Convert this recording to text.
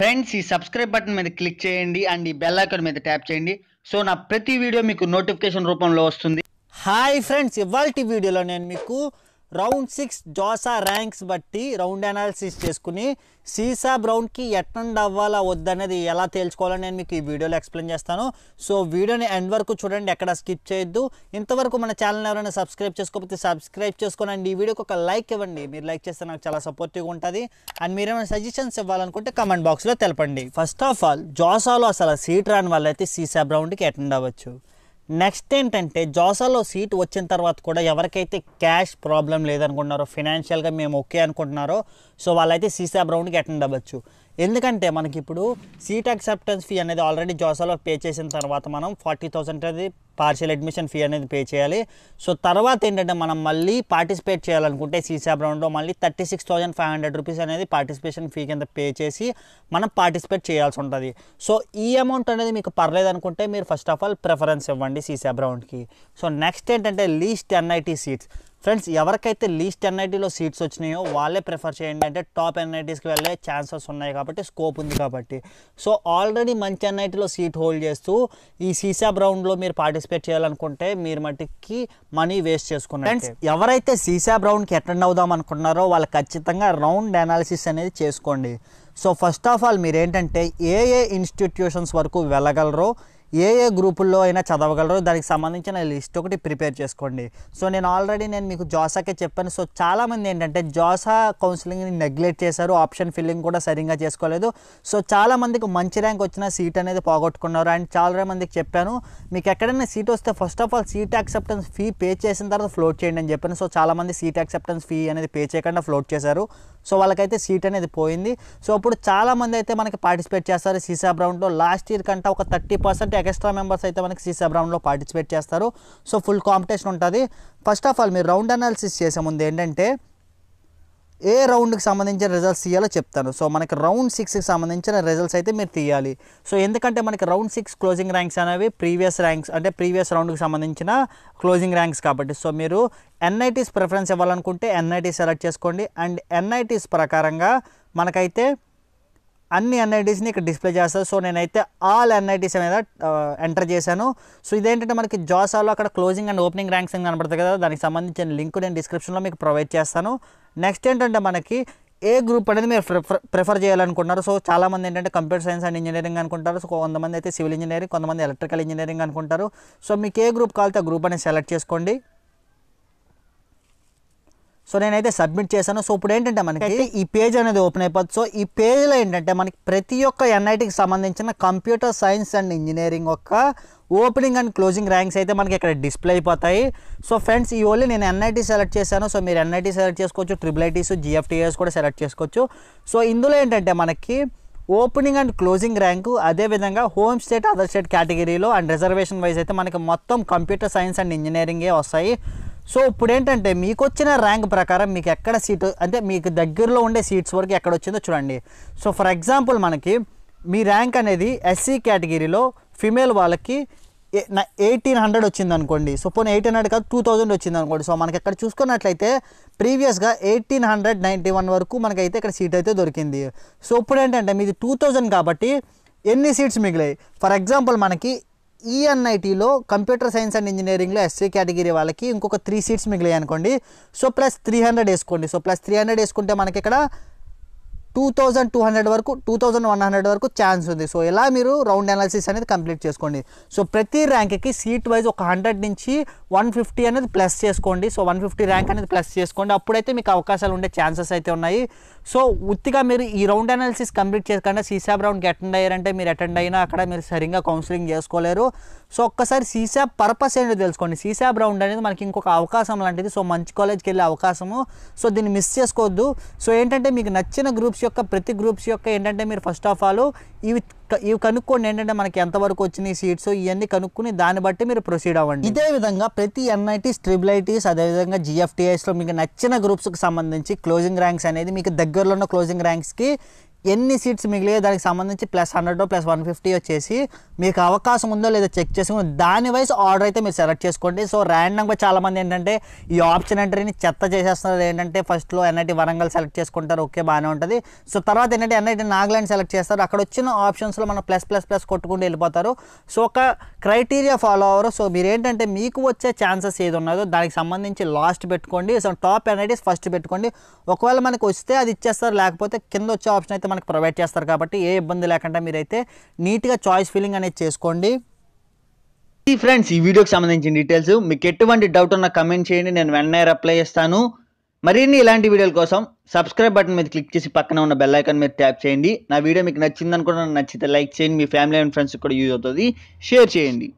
Friends ఈ subscribe button మీద click చేయండి అండ్ ఈ బెల్ ఐకాన్ మీద ట్యాప్ చేయండి. సో నా ప్రతి వీడియో మీకు నోటిఫికేషన్ రూపంలో వస్తుంది. హాయ్ ఫ్రెండ్స్ ఇవాళ వీడియోలో నేను మీకు రౌండ్ సిక్స్ జోసా ర్యాంక్స్ బట్టి రౌండ్ అనాలిసిస్ చేసుకుని సీసా బ్రౌన్కి ఎట్టండ్ అవ్వాలా వద్దనేది ఎలా తేల్చుకోవాలో నేను మీకు ఈ వీడియోలో ఎక్స్ప్లెయిన్ చేస్తాను. సో వీడియోని ఎండ్ వరకు చూడండి ఎక్కడ స్కిప్ చేయొద్దు. ఇంతవరకు మన ఛానల్ ఎవరైనా సబ్స్క్రైబ్ చేసుకోకపోతే సబ్స్క్రైబ్ చేసుకోండి. ఈ వీడియోకి ఒక లైక్ ఇవ్వండి. మీరు లైక్ చేస్తే నాకు చాలా సపోర్టివ్గా ఉంటుంది. అండ్ మీరేమైనా సజెషన్స్ ఇవ్వాలనుకుంటే కమెంట్ బాక్స్లో తెలపండి. ఫస్ట్ ఆఫ్ ఆల్ జోసాలో అసలు సీట్ రాని వాళ్ళైతే సీసా బ్రౌన్కి అటెండ్ అవ్వచ్చు. నెక్స్ట్ ఏంటంటే జోసాలో సీట్ వచ్చిన తర్వాత కూడా ఎవరికైతే క్యాష్ ప్రాబ్లం లేదనుకుంటున్నారో ఫినాన్షియల్గా మేము ఓకే అనుకుంటున్నారో సో వాళ్ళైతే సీసా బ్రౌన్కి అటెండ్ అవ్వచ్చు. ఎందుకంటే మనకి ఇప్పుడు సీట్ అక్సెప్టెన్స్ ఫీ అనేది ఆల్రెడీ జోసాలో పే చేసిన తర్వాత మనం ఫార్టీ థౌసండ్ అది పార్షియల్ అడ్మిషన్ ఫీ అనేది పే చేయాలి. సో తర్వాత ఏంటంటే మనం మళ్ళీ పార్టిసిపేట్ చేయాలనుకుంటే సీసాబ్ రౌండ్లో మళ్ళీ thirty six thousand five hundred rupees అనేది పార్టిసిపేషన్ ఫీ కింద పే చేసి మనం పార్టిసిపేట్ చేయాల్సి ఉంటుంది. సో ఈ అమౌంట్ అనేది మీకు పర్లేదు అనుకుంటే మీరు ఫస్ట్ ఆఫ్ ఆల్ ప్రిఫరెన్స్ ఇవ్వండి సీసా రౌండ్కి సో నెక్స్ట్ ఏంటంటే లీస్ట్ ఎన్ఐటీ సీట్స్ ఫ్రెండ్స్ ఎవరికైతే లీస్ట్ ఎన్ఐటీలో సీట్స్ వచ్చినాయో వాళ్ళే ప్రిఫర్ చేయండి అంటే టాప్ ఎన్ఐటీస్కి వెళ్ళే ఛాన్సెస్ ఉన్నాయి కాబట్టి స్కోప్ ఉంది కాబట్టి. సో ఆల్రెడీ మంచి ఎన్ఐటీలో సీట్ హోల్డ్ చేస్తూ ఈ సీసా రౌండ్లో మీరు పార్టిసిపేట్ చేయాలనుకుంటే మీరు మటుకి మనీ వేస్ట్ చేసుకున్నారు ఫ్రెండ్స్ ఎవరైతే సీసా రౌండ్కి అటెండ్ అవుదాం అనుకున్నారో వాళ్ళు ఖచ్చితంగా రౌండ్ అనాలిసిస్ అనేది చేసుకోండి. సో ఫస్ట్ ఆఫ్ ఆల్ మీరేంటంటే ఏ ఏ ఇన్స్టిట్యూషన్స్ వరకు వెళ్ళగలరో ఏ ఏ గ్రూపుల్లో అయినా చదవగలరో దానికి సంబంధించిన లిస్ట్ ఒకటి ప్రిపేర్ చేసుకోండి. సో నేను ఆల్రెడీ నేను మీకు జాసాకే చెప్పాను. సో చాలామంది ఏంటంటే జాసా కౌన్సిలింగ్ని నెగ్లెక్ట్ చేశారు. ఆప్షన్ ఫిల్లింగ్ కూడా సరిగ్గా చేసుకోలేదు. సో చాలామందికి మంచి ర్యాంక్ వచ్చిన సీట్ అనేది పోగొట్టుకున్నారు. అండ్ చాలా మందికి చెప్పాను మీకు ఎక్కడైనా సీట్ వస్తే first of all seat acceptance fee pay చేసిన తర్వాత ఫ్లోట్ చేయండి అని చెప్పాను. సో చాలామంది సీట్ యాక్సెప్టెన్స్ ఫీ అనేది పే చేయకుండా ఫ్లోట్ చేశారు. సో వాళ్ళకైతే సీట్ అనేది పోయింది. సో అప్పుడు చాలామంది అయితే మనకి పార్టిసిపేట్ చేస్తారు. సీసా బ్రౌండ్లో లాస్ట్ ఇయర్ కంటే ఒక థర్టీ పర్సెంట్ ఎక్స్ట్రా మెంబర్స్ అయితే మనకి సీసా రౌండ్లో పార్టిసిపేట్ చేస్తారు. సో ఫుల్ కాంపిటీషన్ ఉంటుంది. ఫస్ట్ ఆఫ్ ఆల్ మీరు రౌండ్ అనాలిసిస్ చేసే ముందు ఏంటంటే ఏ రౌండ్కి సంబంధించిన రిజల్ట్స్ తీయాలో చెప్తాను. సో మనకి రౌండ్ సిక్స్కి సంబంధించిన రిజల్ట్స్ అయితే మీరు తీయాలి. సో ఎందుకంటే మనకి రౌండ్ సిక్స్ క్లోజింగ్ ర్యాంక్స్ అనేవి ప్రీవియస్ ర్యాంక్స్ అంటే ప్రీవియస్ రౌండ్కి సంబంధించిన క్లోజింగ్ ర్యాంక్స్ కాబట్టి. సో మీరు ఎన్ఐటీస్ ప్రిఫరెన్స్ ఇవ్వాలనుకుంటే ఎన్ఐటీ సెలెక్ట్ చేసుకోండి. అండ్ ఎన్ఐటీస్ ప్రకారంగా మనకైతే అన్ని ఎన్ఐటీస్ని ఇక్కడ డిస్ప్లే చేస్తారు. సో నేనైతే ఆల్ ఎన్ఐటీస్ అనేది ఎంటర్ చేశాను. సో ఇదేంటంటే మనకి జాసాలో అక్కడ క్లోజింగ్ అండ్ ఓపెనింగ్ ర్యాంక్స్ అని కనబడుతుంది కదా దానికి సంబంధించిన లింక్ నేను డిస్క్రిప్షన్లో మీకు ప్రొవైడ్ చేస్తాను. నెక్స్ట్ ఏంటంటే మనకి ఏ గ్రూప్ అనేది మీరు ప్రిఫర్ ప్రిఫర్ చేయాలనుకుంటున్నారు సో చాలామంది ఏంటంటే కంప్యూటర్ సైన్స్ అండ్ ఇంజనీరింగ్ అనుకుంటారు. సో కొంతమంది అయితే సివిల్ ఇంజనీరింగ్ కొంతమంది ఎలక్ట్రికల్ ఇంజనీరింగ్ అనుకుంటారు. సో మీకు ఏ గ్రూప్ కావాలితే ఆ గ్రూప్ అనేది సెలెక్ట్ చేసుకోండి. సో నేనైతే సబ్మిట్ చేశాను. సో ఇప్పుడు ఏంటంటే మనకి ఈ పేజ్ అనేది ఓపెన్ అయిపోతుంది సో ఈ పేజ్లో ఏంటంటే మనకి ప్రతి ఒక్క ఎన్ఐటికి సంబంధించిన కంప్యూటర్ సైన్స్ అండ్ ఇంజనీరింగ్ యొక్క ఓపెనింగ్ అండ్ క్లోజింగ్ ర్యాంక్స్ అయితే మనకి ఇక్కడ డిస్ప్లే అయిపోతాయి. సో ఫ్రెండ్స్ ఈ ఓన్లీ నేను ఎన్ఐటీ సెలెక్ట్ చేశాను. సో మీరు ఎన్ఐటీ సెలెక్ట్ చేసుకోవచ్చు. ట్రిపుల్ ఐటీస్ జిఎఫ్టీఎస్ కూడా సెలెక్ట్ చేసుకోవచ్చు. సో ఇందులో ఏంటంటే మనకి ఓపెనింగ్ అండ్ క్లోజింగ్ ర్యాంకు అదేవిధంగా హోమ్ స్టేట్ అదర్ స్టేట్ కేటగిరీలో అండ్ రిజర్వేషన్ వైజ్ అయితే మనకి మొత్తం కంప్యూటర్ సైన్స్ అండ్ ఇంజనీరింగే వస్తాయి. సో ఇప్పుడు ఏంటంటే మీకు వచ్చిన ర్యాంక్ ప్రకారం మీకు ఎక్కడ సీటు అంటే మీకు దగ్గరలో ఉండే సీట్స్ వరకు ఎక్కడ వచ్చిందో చూడండి. సో ఫర్ ఎగ్జాంపుల్ మనకి మీ ర్యాంక్ అనేది ఎస్సీ కేటగిరీలో ఫిమేల్ వాళ్ళకి ఎయిటీన్ హండ్రెడ్ వచ్చింది అనుకోండి సో పోనీ ఎయిటీన్ హండ్రెడ్ కాదు టూ థౌజండ్ వచ్చింది అనుకోండి సో మనకి ఇక్కడ చూసుకున్నట్లయితే ప్రీవియస్గా ఎయిటీన్ హండ్రెడ్ నైంటీ వన్ వరకు మనకైతే ఇక్కడ సీట్ అయితే దొరికింది. సో ఇప్పుడు ఏంటంటే మీది టూ థౌజండ్ కాబట్టి ఎన్ని సీట్స్ మిగిలాయి? ఫర్ ఎగ్జాంపుల్ మనకి ఈఎన్ఐటీలో కంప్యూటర్ సైన్స్ అండ్ ఇంజనీరింగ్లో ఎస్సీ కేటగిరీ వాళ్ళకి ఇంకొక త్రీ సీట్స్ మిగిలాయి అనుకోండి. సో ప్లస్ త్రీ హండ్రెడ్ వేసుకోండి. సో ప్లస్ త్రీ హండ్రెడ్ వేసుకుంటే మనకి ఇక్కడ టూ థౌజండ్ టూ హండ్రెడ్ వరకు టూ థౌజండ్ వన్ హండ్రెడ్ వరకు ఛాన్స్ ఉంది. సో ఇలా మీరు రౌండ్ అనాలిసిస్ అనేది కంప్లీట్ చేసుకోండి. సో ప్రతి ర్యాంక్కి సీట్ వైజ్ ఒక హండ్రెడ్ నుంచి వన్ ఫిఫ్టీ అనేది ప్లస్ చేసుకోండి. సో వన్ ఫిఫ్టీ ర్యాంక్ అనేది ప్లస్ చేసుకోండి. అప్పుడైతే మీకు అవకాశాలు ఉండే ఛాన్సెస్ అయితే ఉన్నాయి. సో ఉత్తిగా మీరు ఈ రౌండ్ అనాలిసిస్ కంప్లీట్ చేయకుండా సీసాబ్ రౌండ్కి అటెండ్ అయ్యారంటే మీరు అటెండ్ అయినా అక్కడ మీరు సరిగ్గా కౌన్సిలింగ్ చేసుకోలేరు. సో ఒక్కసారి సీసాబ్ పర్పస్ ఏంటో తెలుసుకోండి. సీసాబ్ రౌండ్ అనేది మనకి ఇంకొక అవకాశం లాంటిది. సో మంచి కాలేజ్కి వెళ్ళే అవకాశము. సో దీన్ని మిస్ చేసుకోవద్దు. సో ఏంటంటే మీకు నచ్చిన గ్రూప్స్ యొక్క ప్రతి గ్రూప్స్ యొక్క ఏంటంటే మీరు ఫస్ట్ ఆఫ్ ఆల్ ఇవి ఇవి కనుక్కోండి ఏంటంటే మనకి ఎంతవరకు వచ్చినాయి సీట్స్. ఇవన్నీ కనుక్కుని దాన్ని బట్టి మీరు ప్రొసీడ్ అవ్వండి. ఇదే విధంగా ప్రతి ఎన్ఐటీస్ ట్రిబుల్ ఐటీస్ అదేవిధంగా జిఎఫ్టీఐస్లో మీకు నచ్చిన గ్రూప్స్కి సంబంధించి క్లోజింగ్ ర్యాంక్స్ అనేది మీకు దగ్గరలో ఉన్న క్లోజింగ్ ర్యాంక్స్కి ఎన్ని సీట్స్ మిగిలియో దానికి సంబంధించి plus hundred plus one fifty వచ్చేసి మీకు అవకాశం ఉందో లేదో చెక్ చేసుకుని దాని వైజ్ ఆర్డర్ అయితే మీరు సెలెక్ట్ చేసుకోండి. సో ర్యాండమ్గా చాలామంది ఏంటంటే ఈ ఆప్షన్ ఎంట్రీని చెత్త చేసేస్తున్నారు. ఏంటంటే ఫస్ట్లో ఎన్ఐటి వరంగల్ సెలెక్ట్ చేసుకుంటారు. ఓకే బాగానే ఉంటుంది. సో తర్వాత ఏంటంటే ఎన్ఐటి నాగాలాండ్ సెలెక్ట్ చేస్తారు. అక్కడ వచ్చిన ఆప్షన్స్లో మనం ప్లస్ ప్లస్ ప్లస్ కొట్టుకుంటూ వెళ్ళిపోతారు. సో ఒక క్రైటీరియా ఫాలో అవ్వరు సో మీరు ఏంటంటే మీకు వచ్చే ఛాన్సెస్ ఏది ఉన్నదో దానికి సంబంధించి లాస్ట్ పెట్టుకోండి. సో టాప్ ఎన్ఐటీస్ ఫస్ట్ పెట్టుకోండి. ఒకవేళ మనకు వస్తే అది ఇచ్చేస్తారు. లేకపోతే కింద వచ్చే ఆప్షన్ అయితే మనకు ప్రొవైడ్ చేస్తారు కాబట్టి ఏ ఇబ్బంది లేకుండా మీరైతే నీట్గా చాయిస్ ఫీలింగ్ అనేది చేసుకోండి. ఈ ఫ్రెండ్స్ ఈ వీడియోకి సంబంధించిన డీటెయిల్స్ మీకు ఎటువంటి డౌట్ ఉన్నా కమెంట్ చేయండి నేను వెంటనే రిప్లై చేస్తాను మరిన్ని ఇలాంటి వీడియోల కోసం సబ్స్క్రైబ్ బటన్ మీద క్లిక్ చేసి పక్కన ఉన్న బెల్ ఐకాన్ మీద ట్యాప్ చేయండి. నా వీడియో మీకు నచ్చింది నచ్చితే లైక్ చేయండి. మీ ఫ్యామిలీ అండ్ ఫ్రెండ్స్ కూడా యూజ్ అవుతుంది. షేర్ చేయండి.